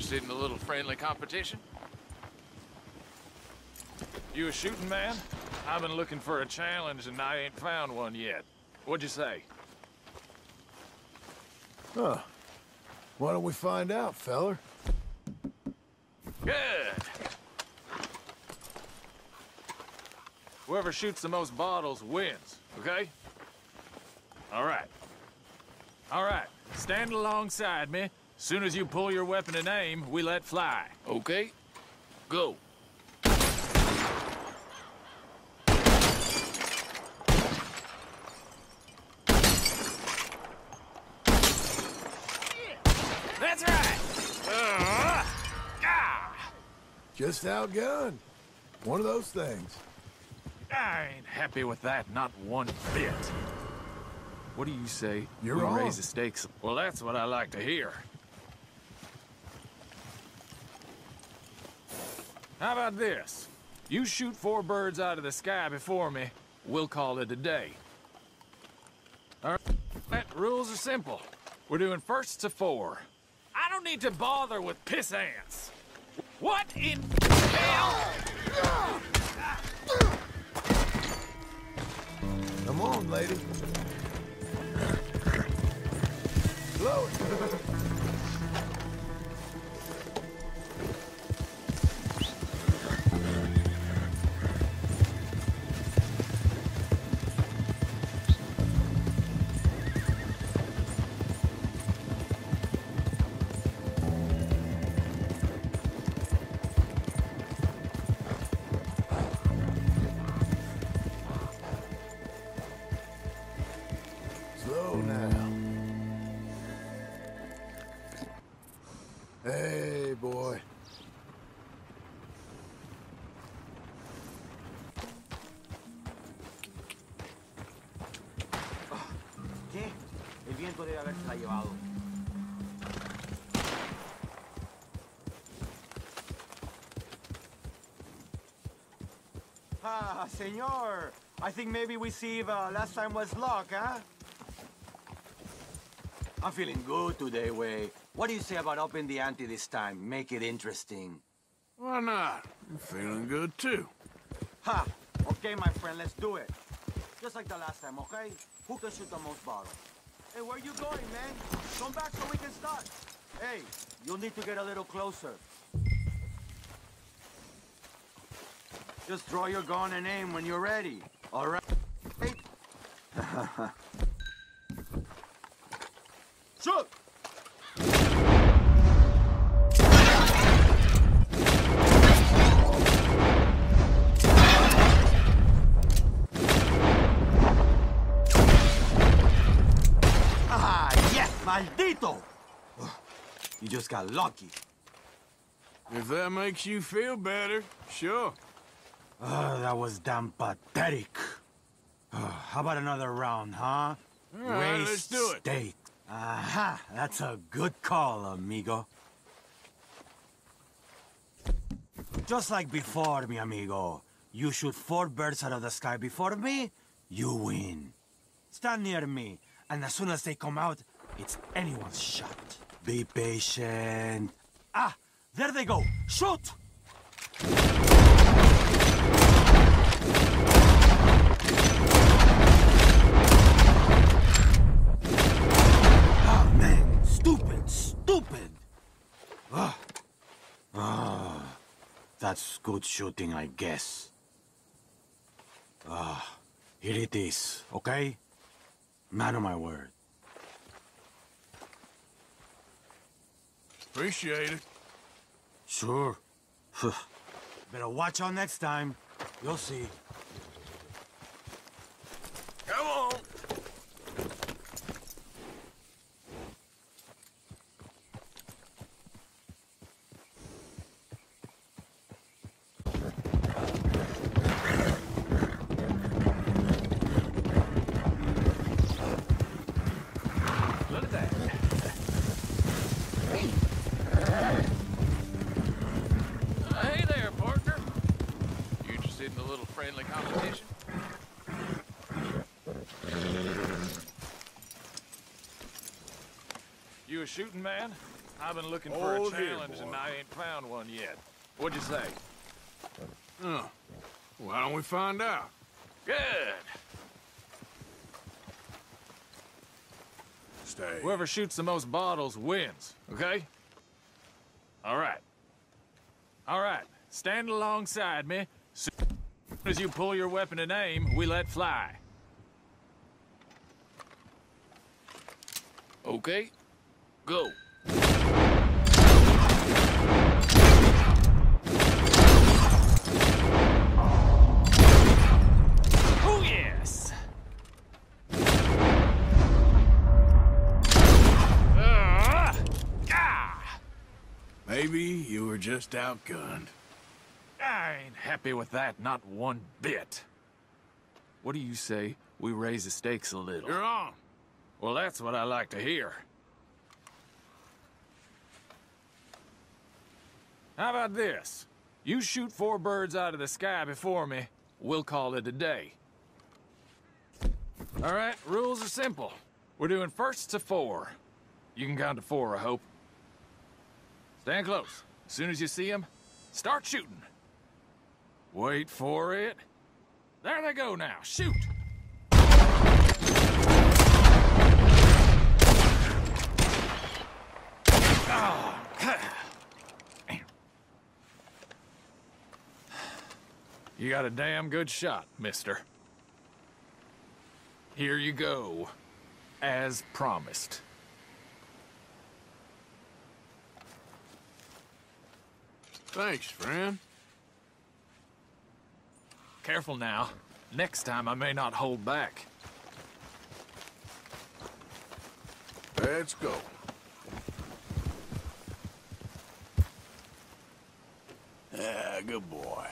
interested in a little friendly competition? You a shooting man? I've been looking for a challenge and I ain't found one yet. What'd you say? Huh. Why don't we find out, feller? Good. Whoever shoots the most bottles wins, okay? All right. All right. Stand alongside me. Soon as you pull your weapon and aim, we let fly. Okay. Go. That's right. Uh, ah, Just outgunned. One of those things. I ain't happy with that, not one bit. What do you say? You're we on. raise the stakes. Well, that's what I like to hear. How about this? You shoot four birds out of the sky before me, we'll call it a day. All right, rules are simple. We're doing first to four. I don't need to bother with piss ants. What in hell? Come on, lady. Blow debe habérsela llevado. Ah, senor. I think maybe we see if uh, last time was luck, huh? I'm feeling good today, Way. What do you say about upping the ante this time? Make it interesting. Why not? I'm feeling good too. Ha! Okay, my friend, let's do it. Just like the last time, okay? Who can shoot the most bottles? Hey, where you going, man? Come back so we can start. Hey, you'll need to get a little closer. Just draw your gun and aim when you're ready. All right? You just got lucky. If that makes you feel better, sure. Oh, that was damn pathetic. Oh, how about another round, huh? All right, let's do it. State. Aha, that's a good call, amigo. Just like before, mi amigo. You shoot four birds out of the sky before me, you win. Stand near me, and as soon as they come out, it's anyone's shot. Be patient. Ah, there they go. Shoot! Oh, man. Stupid, stupid. Ah. Ah. That's good shooting, I guess. Ah. Here it is, okay? Man of my word. Appreciate it. Sure. Better watch out next time. You'll see. Come on. Look at that. Hey there, partner. You interested in a little friendly competition? You a shooting man? I've been looking for a challenge and. I ain't found one yet. What'd you say? Huh. Why don't we find out? Good. Stay. Whoever shoots the most bottles wins, okay? All right. All right. Stand alongside me. Soon as you pull your weapon and aim, we let fly. Okay. Go. Oh, yes! Ah! Ah! Maybe you were just outgunned. I ain't happy with that, not one bit. What do you say we raise the stakes a little? You're on. Well, that's what I like to hear. How about this? You shoot four birds out of the sky before me, we'll call it a day. All right, rules are simple. We're doing first to four. You can count to four, I hope. Stand close. As soon as you see them, start shooting. Wait for it. There they go now. Shoot! Ah. You got a damn good shot, mister. Here you go. As promised. Thanks, friend. Careful now. Next time I may not hold back. Let's go. Ah, good boy.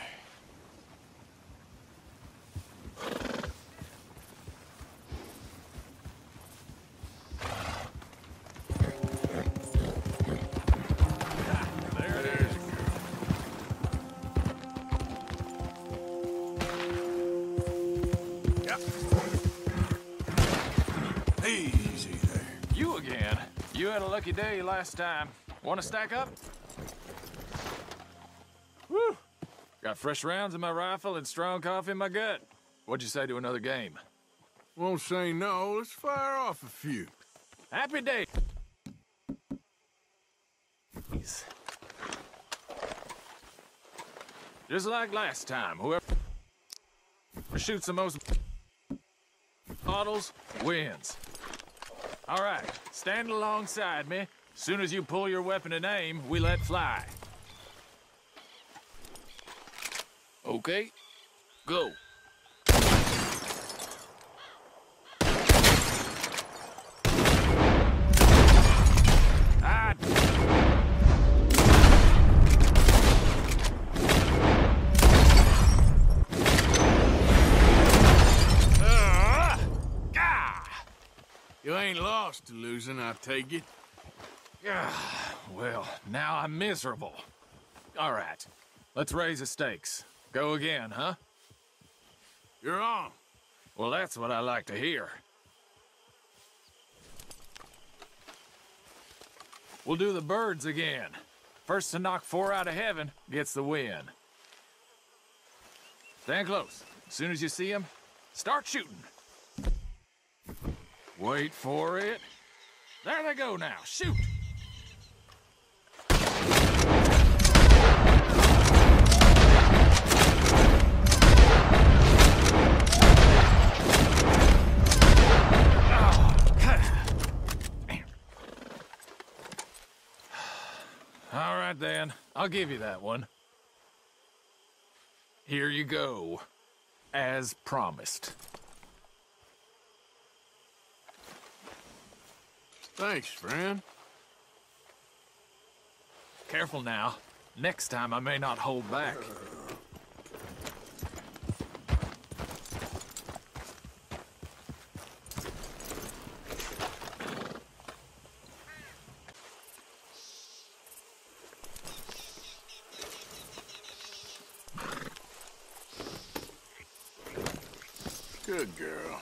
You had a lucky day last time. Want to stack up? Woo! Got fresh rounds in my rifle and strong coffee in my gut. What'd you say to another game? Won't say no. Let's fire off a few. Happy day. Just like last time, whoever shoots the most bottles wins. All right, stand alongside me. Soon as you pull your weapon and aim, we let fly. Okay. Go. Lost to losing, I take it. Ah, well, now I'm miserable. All right, let's raise the stakes. Go again, huh? You're on. Well, that's what I like to hear. We'll do the birds again. First to knock four out of heaven gets the win. Stand close. As soon as you see them, start shooting. Wait for it. There they go now. Shoot! Ah. All right, then. I'll give you that one. Here you go. As promised. Thanks, friend. Careful now. Next time I may not hold back. Good girl.